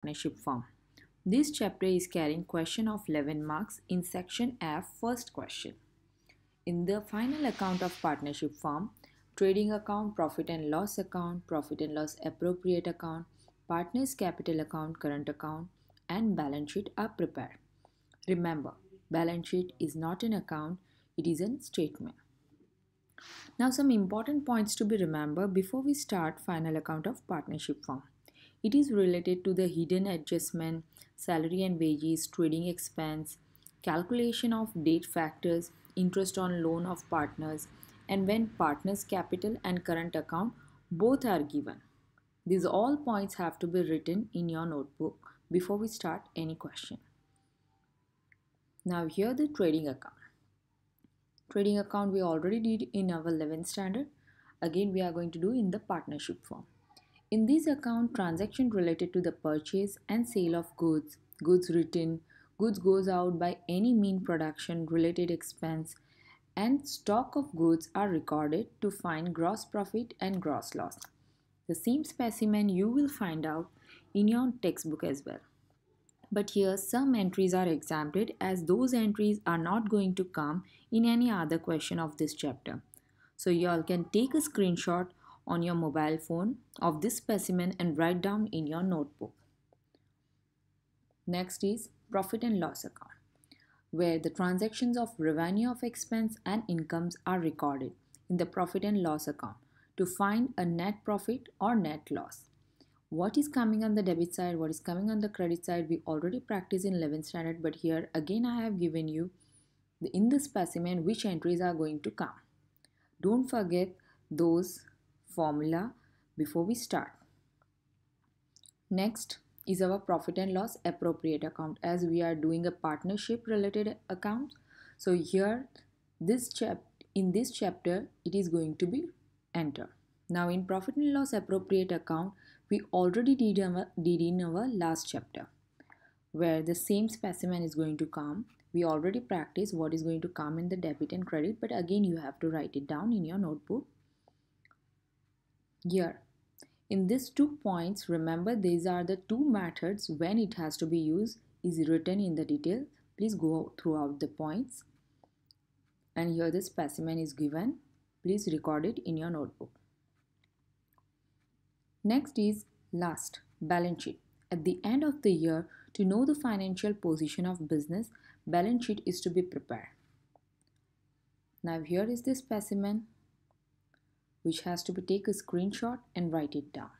partnership firm. This chapter is carrying question of 11 marks in section F first question. In the final account of partnership firm, trading account, profit and loss account, profit and loss appropriate account, partners capital account, current account and balance sheet are prepared. Remember, balance sheet is not an account, it is a statement. Now some important points to be remembered before we start final account of partnership firm. It is related to the hidden adjustment, salary and wages, trading expense, calculation of date factors, interest on loan of partners, and when partners capital and current account both are given. These all points have to be written in your notebook before we start any question. Now here the trading account. Trading account we already did in our 11th standard. Again we are going to do in the partnership form. In this account, transaction related to the purchase and sale of goods, goods written, goods goes out by any mean production related expense, and stock of goods are recorded to find gross profit and gross loss. The same specimen you will find out in your textbook as well. But here some entries are exempted as those entries are not going to come in any other question of this chapter. So you all can take a screenshot on your mobile phone of this specimen and write down in your notebook. Next is profit and loss account where the transactions of revenue of expense and incomes are recorded in the profit and loss account to find a net profit or net loss. What is coming on the debit side, what is coming on the credit side, we already practiced in 11th standard, but here again I have given you in the specimen which entries are going to come. Don't forget those formula before we start. Next is our profit and loss appropriate account as we are doing a partnership related account. So here this chap in this chapter it is going to be enter. Now in profit and loss appropriate account we already did, our, did in our last chapter where the same specimen is going to come. We already practiced what is going to come in the debit and credit but again you have to write it down in your notebook here. In these two points, remember these are the two methods when it has to be used is written in the detail. Please go throughout the points. And here the specimen is given. Please record it in your notebook. Next is last, balance sheet. At the end of the year, to know the financial position of business, balance sheet is to be prepared. Now here is the specimen which has to be take a screenshot and write it down.